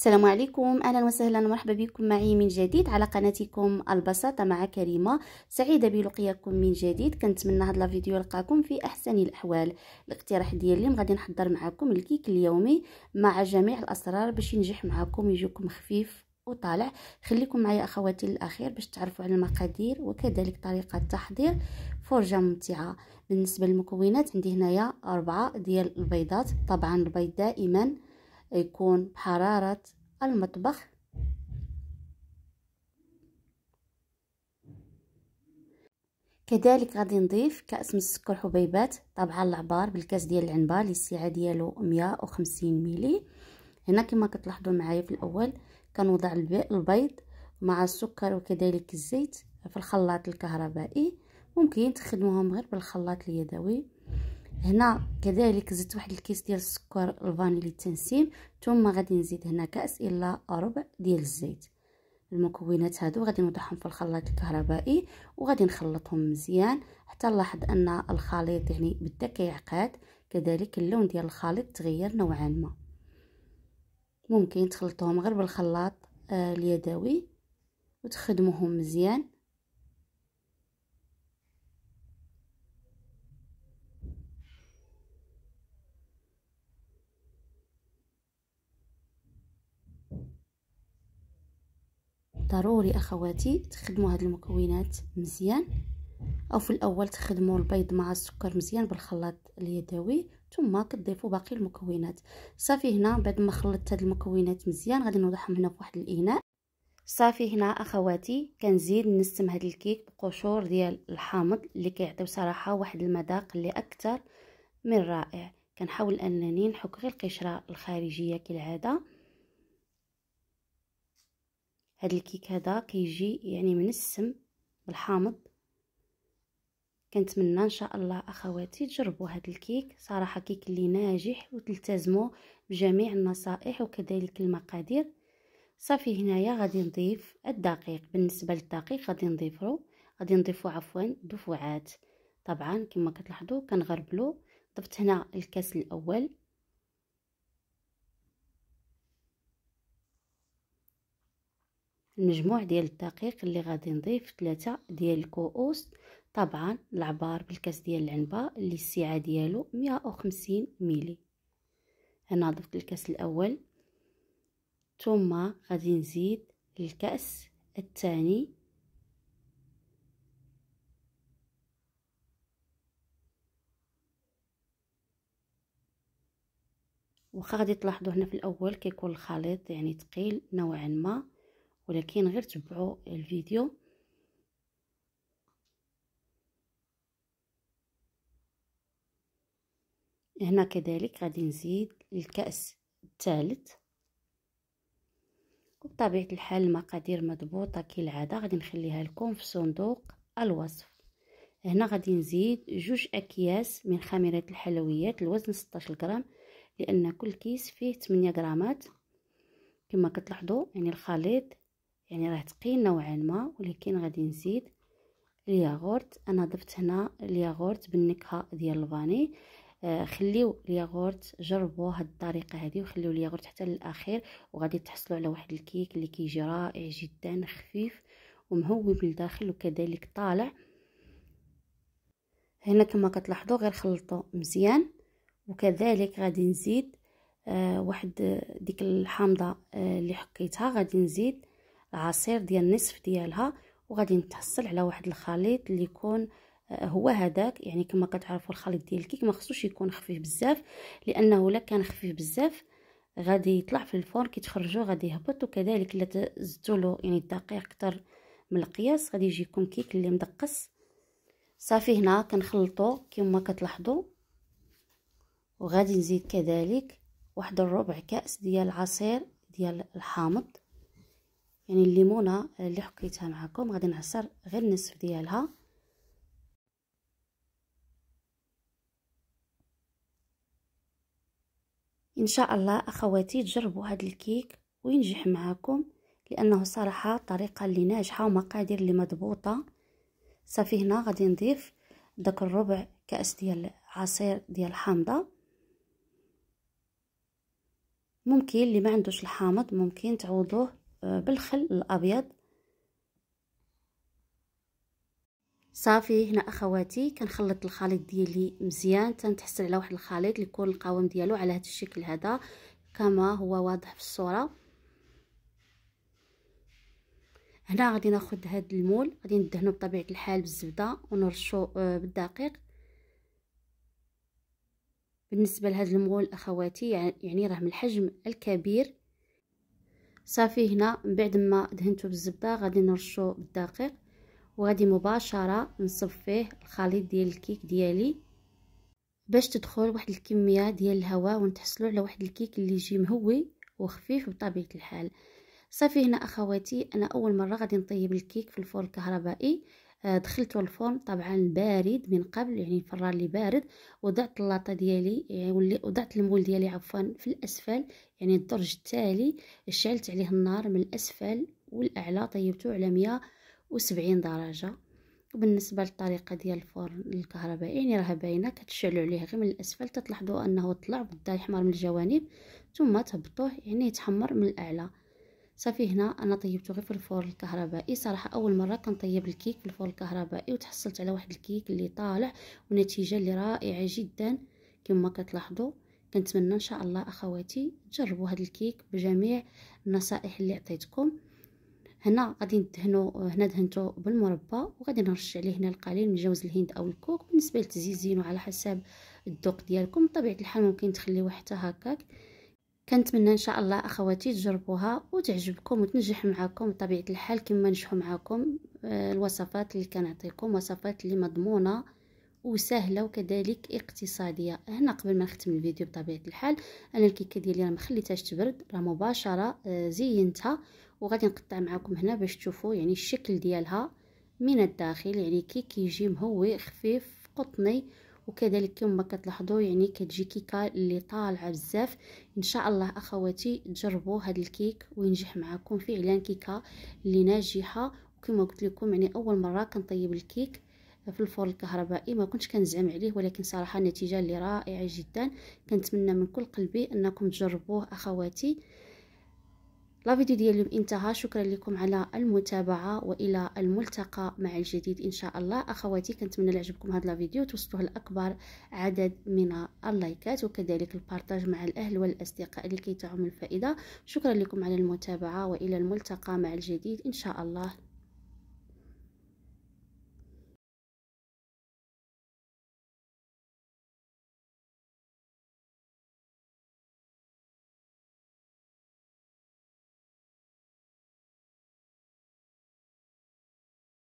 السلام عليكم. أهلا وسهلا. ومرحبا بكم معي من جديد على قناتكم البساطة مع كريمة سعيدة بلقياكم من جديد. كنتمنى هذا الفيديو يلقاكم في أحسن الأحوال. الاقتراح ديالي غادي نحضر معكم الكيك اليومي مع جميع الأسرار باش ينجح معكم ويجيكم خفيف وطالع. خليكم معي أخواتي للاخير باش تعرفوا على المقادير وكذلك طريقة التحضير فرجة ممتعة. بالنسبة للمكونات عندي هنايا أربعة ديال البيضات. طبعا البيض دائما يكون بحرارة المطبخ. كذلك غادي نضيف كأس من السكر حبيبات طبعا العبار بالكاس ديال العنبه اللي السعه ديالو 150 ملي هنا كما كتلاحظوا معايا في الأول كنوضع البيض مع السكر وكذلك الزيت في الخلاط الكهربائي. ممكن تخدموهم غير بالخلاط اليدوي. هنا كذلك زدت واحد الكيس ديال السكر الفانيلي التنسيم ثم غادي نزيد هنا كأس إلا ربع ديال الزيت. المكونات هادو غادي نوضعهم في الخلاط الكهربائي وغادي نخلطهم مزيان حتى نلاحظ أن الخليط يعني بدا كيعقاد كذلك اللون ديال الخليط تغير نوعا ما. ممكن تخلطوهم غير بالخلاط آه اليدوي وتخدموهم مزيان. ضروري أخواتي تخدموا هاد المكونات مزيان. أو في الأول تخدموا البيض مع السكر مزيان بالخلاط اليدوي ثم كتضيفوا باقي المكونات. صافي هنا بعد ما خلطت هاد المكونات مزيان غادي نوضعهم هنا في واحد الإناء. صافي هنا أخواتي كنزيد نسم هاد الكيك بقشور ديال الحامض اللي كيعطيو صراحة واحد المذاق اللي أكثر من رائع. كنحاول أنني نحك غير القشرة الخارجية كالعادة. هاد الكيك هذا كيجي يعني من السم بالحامض. كنتمنى إن شاء الله أخواتي تجربوا هاد الكيك. صراحة كيك اللي ناجح وتلتزموا بجميع النصائح وكذلك المقادير. صافي هنايا غادي نضيف الدقيق. بالنسبة للدقيق غادي نضيفو غادي نضيفو عفوا دفعات طبعا كما كتلاحظوا كنغربلو. ضفت هنا الكاس الأول. المجموع ديال الدقيق اللي غادي نضيف ثلاثة ديال الكؤوس. طبعا العبار بالكاس ديال العنبة اللي السعة ديالو 150 ملي هنا ضفت الكاس الأول. ثم غادي نزيد الكاس الثاني. وخا غادي تلاحظوا هنا في الأول كيكون الخليط يعني ثقيل نوعا ما. ولكن غير تبعوا الفيديو. هنا كذلك غادي نزيد الكأس الثالث. وبطبيعة الحال المقادير مضبوطة كالعادة غادي نخليها لكم في صندوق الوصف. هنا غادي نزيد جوج أكياس من خميرة الحلويات الوزن 16 غرام لأن كل كيس فيه 8 غرامات. كما كتلاحظوا يعني الخليط يعني راه ثقيل نوعا ما ولكن غادي نزيد الياغورت. أنا ضفت هنا الياغورت بالنكهة ديال الفاني آه خليو الياغورت جربوا هاد الطريقة هذه وخليو الياغورت حتى للأخير وغادي تحصلوا على واحد الكيك اللي كيجي رائع جدا خفيف ومهوب من وكذلك طالع. هنا كما كتلاحظوا غير خلطوا مزيان وكذلك غادي نزيد آه واحد ديك الحامضة آه اللي حكيتها غادي نزيد العصير ديال النصف ديالها وغادي نتحصل على واحد الخليط اللي يكون آه، هو هذاك يعني كما كتعرفوا الخليط ديال الكيك ما خصوش يكون خفيف بزاف لأنه إلا كان خفيف بزاف غادي يطلع في الفرن كي تخرجوا غادي يهبط وكذلك إلا زدتوا له يعني الدقيق أكثر من القياس غادي يجيكم كيك اللي مدقس. صافي هنا كنخلطوا كما كتلاحظوا. وغادي نزيد كذلك واحد الربع كأس ديال العصير ديال الحامض. يعني الليمونة اللي حكيتها معكم غادي نعصر غير النصف ديالها. إن شاء الله أخواتي تجربوا هذا الكيك وينجح معكم لأنه صراحة طريقة اللي ناجحة ومقادير اللي مضبوطة. صافي هنا غادي نضيف داك الربع كأس ديال عصير ديال الحامضه ممكن اللي ما عندوش الحامض ممكن تعوضوه بالخل الأبيض. صافي هنا أخواتي كنخلط الخليط ديالي مزيان. تنتحصل على واحد الخليط اللي يكون القوام ديالو على هذا الشكل هذا. كما هو واضح في الصورة. هنا غادي ناخذ هذا المول غادي ندهنو بطبيعة الحال بالزبدة ونرشو آه، بالدقيق. بالنسبة لهذا المول أخواتي يعني راه من الحجم الكبير. صافي هنا من بعد ما دهنته بالزبدة غادي نرشو بالدقيق وغادي مباشرة نصب فيه الخليط ديال الكيك ديالي باش تدخل واحد الكمية ديال الهواء ونتحصلوا على واحد الكيك اللي يجي مهوي وخفيف بطبيعة الحال. صافي هنا أخواتي أنا أول مرة غادي نطيب الكيك في الفرن الكهربائي. دخلته الفرن طبعا بارد من قبل يعني الفران اللي بارد وضعت اللاطة ديالي يعني وضعت المول ديالي عفوا في الأسفل يعني الدرج التالي شعلت عليه النار من الأسفل والأعلى طيبته على 170 درجة. وبالنسبة للطريقة ديال الفرن الكهربائي يعني راها باينة كتشعلوا عليه غير من الأسفل تلاحظوا أنه طلع بدا يحمر من الجوانب ثم تهبطوه يعني يتحمر من الأعلى. صافي هنا أنا طيبته غير في الفرن الكهربائي. صراحة أول مرة كنطيب الكيك في الفرن الكهربائي وتحصلت على واحد الكيك اللي طالع ونتيجة اللي رائعة جدا. كما كتلاحظوا كنتمنى إن شاء الله أخواتي تجربوا هذا الكيك بجميع النصائح اللي عطيتكم. هنا غادي ندهنو هنا دهنتو بالمربى وغادي نرش عليه هنا القليل من جوز الهند أو الكوك بالنسبة للتزيين على حسب الذوق ديالكم بطبيعة الحال ممكن تخليوه حتى هكاك. كنتمنى إن شاء الله أخواتي تجربوها وتعجبكم وتنجح معكم بطبيعة الحال كما نجحوا معكم آه، الوصفات اللي كنعطيكم وصفات اللي مضمونة وسهلة وكذلك اقتصادية. هنا قبل ما نختم الفيديو بطبيعة الحال أنا الكيكة ديالي راه ما خليتهاش تبرد راه مباشرة آه، زينتها وغادي نقطع معكم هنا باش تشوفوا يعني الشكل ديالها من الداخل. يعني كي كيجي مهوي خفيف قطني وكذلك كما كتلاحظوا يعني كتجي كيكة اللي طالعة بزاف. إن شاء الله أخواتي تجربوا هذا الكيك وينجح معكم فعلا كيكة اللي ناجحة. وكما قلت لكم يعني أول مرة كنطيب الكيك في الفرن الكهربائي. ما كنتش كنزعم عليه ولكن صراحة النتيجه اللي رائعة جدا. كنتمنى من كل قلبي أنكم تجربوه أخواتي. لا فيديو ديال اليوم انتهى شكرا لكم على المتابعة وإلى الملتقى مع الجديد إن شاء الله. أخواتي كنتمنى يعجبكم هذا الفيديو. توصلوه لاكبر عدد من اللايكات وكذلك البارطاج مع الأهل والأصدقاء لكي تعم الفائدة. شكرا لكم على المتابعة وإلى الملتقى مع الجديد إن شاء الله.